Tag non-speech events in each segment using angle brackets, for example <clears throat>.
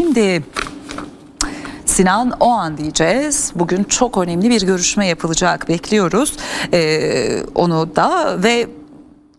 şimdi Sinan Oğan diyeceğiz. Bugün çok önemli bir görüşme yapılacak. Bekliyoruz ee, onu da ve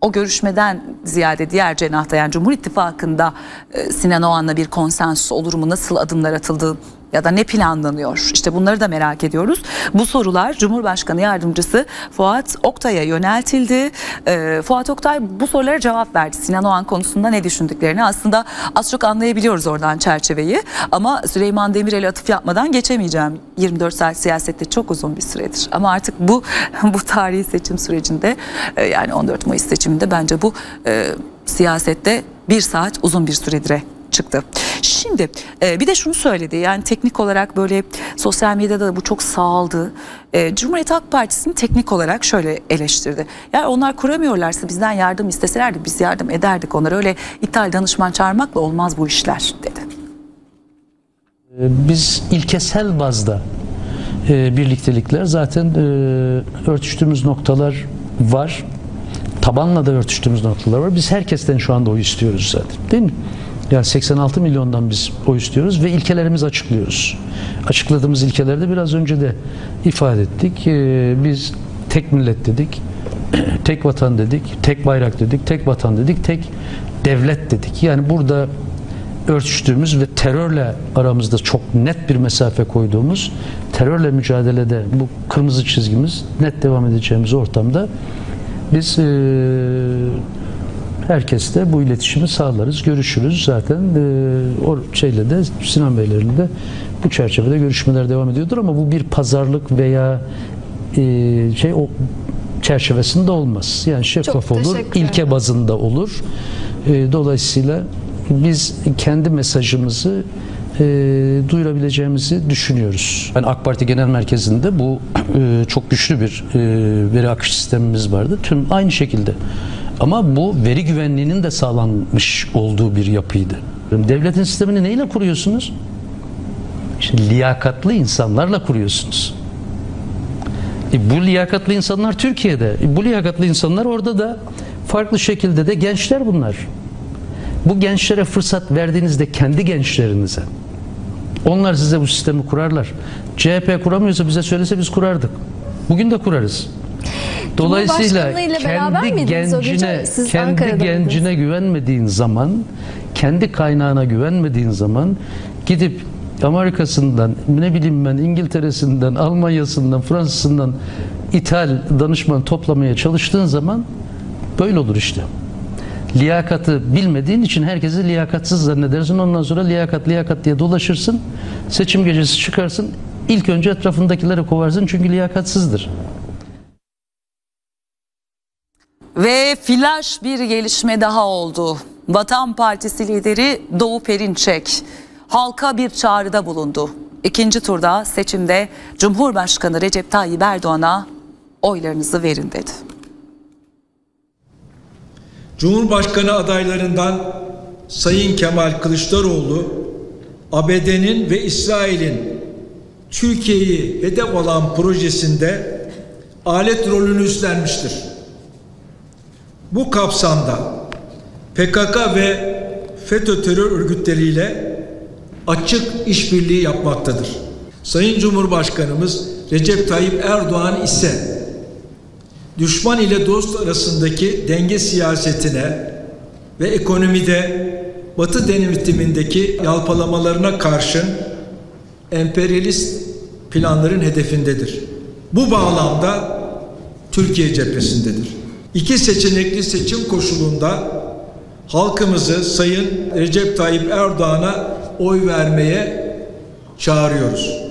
o görüşmeden ziyade diğer cenahta yani Cumhur İttifakı'nda e, Sinan Oğan'la bir konsensus olur mu? Nasıl adımlar atıldı? Ya da ne planlanıyor? İşte bunları da merak ediyoruz. Bu sorular Cumhurbaşkanı Yardımcısı Fuat Oktay'a yöneltildi. Ee, Fuat Oktay bu sorulara cevap verdi. Sinan Oğan konusunda ne düşündüklerini aslında az çok anlayabiliyoruz oradan çerçeveyi. Ama Süleyman Demirel'e atıf yapmadan geçemeyeceğim. 24 saat siyasette çok uzun bir süredir. Ama artık bu <laughs> bu tarihi seçim sürecinde e, yani 14 Mayıs seçiminde bence bu e, siyasette bir saat uzun bir süredir çıktı. Şimdi e, bir de şunu söyledi yani teknik olarak böyle sosyal medyada da bu çok sağaldı. E, Cumhuriyet Halk Partisi'ni teknik olarak şöyle eleştirdi. Yani onlar kuramıyorlarsa bizden yardım isteselerdi biz yardım ederdik onlara. Öyle ithal danışman çağırmakla olmaz bu işler dedi. E, biz ilkesel bazda e, birliktelikler zaten e, örtüştüğümüz noktalar var. Tabanla da örtüştüğümüz noktalar var. Biz herkesten şu anda oy istiyoruz zaten değil mi? Yani 86 milyondan biz oy istiyoruz ve ilkelerimizi açıklıyoruz. Açıkladığımız ilkelerde biraz önce de ifade ettik. Ee, biz tek millet dedik, <clears throat> tek vatan dedik, tek bayrak dedik, tek vatan dedik, tek devlet dedik. Yani burada örtüştüğümüz ve terörle aramızda çok net bir mesafe koyduğumuz terörle mücadelede bu kırmızı çizgimiz net devam edeceğimiz ortamda biz e, herkesle bu iletişimi sağlarız, görüşürüz. Zaten e, o şeyle de Sinan Beylerle de bu çerçevede görüşmeler devam ediyordur ama bu bir pazarlık veya e, şey o çerçevesinde olmaz. Yani şeffaf olur, ilke bazında olur. E, dolayısıyla biz kendi mesajımızı e, duyurabileceğimizi düşünüyoruz. Yani AK Parti Genel Merkezi'nde bu e, çok güçlü bir e, veri akış sistemimiz vardı. Tüm aynı şekilde ama bu veri güvenliğinin de sağlanmış olduğu bir yapıydı. Devletin sistemini neyle kuruyorsunuz? İşte liyakatlı insanlarla kuruyorsunuz. E bu liyakatlı insanlar Türkiye'de. E bu liyakatlı insanlar orada da farklı şekilde de gençler bunlar. Bu gençlere fırsat verdiğinizde kendi gençlerinize onlar size bu sistemi kurarlar. CHP kuramıyorsa bize söylese biz kurardık. Bugün de kurarız. Dolayısıyla kendi gencine kendi gencine güvenmediğin zaman, kendi kaynağına güvenmediğin zaman gidip Amerika'sından, ne bileyim ben İngiltere'sinden, Almanya'sından, Fransa'sından ithal danışman toplamaya çalıştığın zaman böyle olur işte. Liyakatı bilmediğin için herkesi liyakatsız zannedersin. Ondan sonra liyakat liyakat diye dolaşırsın. Seçim gecesi çıkarsın. İlk önce etrafındakileri kovarsın çünkü liyakatsızdır. Ve flash bir gelişme daha oldu. Vatan Partisi lideri Doğu Perinçek halka bir çağrıda bulundu. İkinci turda seçimde Cumhurbaşkanı Recep Tayyip Erdoğan'a oylarınızı verin dedi. Cumhurbaşkanı adaylarından Sayın Kemal Kılıçdaroğlu ABD'nin ve İsrail'in Türkiye'yi hedef alan projesinde alet rolünü üstlenmiştir. Bu kapsamda PKK ve FETÖ terör örgütleriyle açık işbirliği yapmaktadır. Sayın Cumhurbaşkanımız Recep Tayyip Erdoğan ise düşman ile dost arasındaki denge siyasetine ve ekonomide Batı denetimindeki yalpalamalarına karşın emperyalist planların hedefindedir. Bu bağlamda Türkiye cephesindedir. İki seçenekli seçim koşulunda halkımızı Sayın Recep Tayyip Erdoğan'a oy vermeye çağırıyoruz.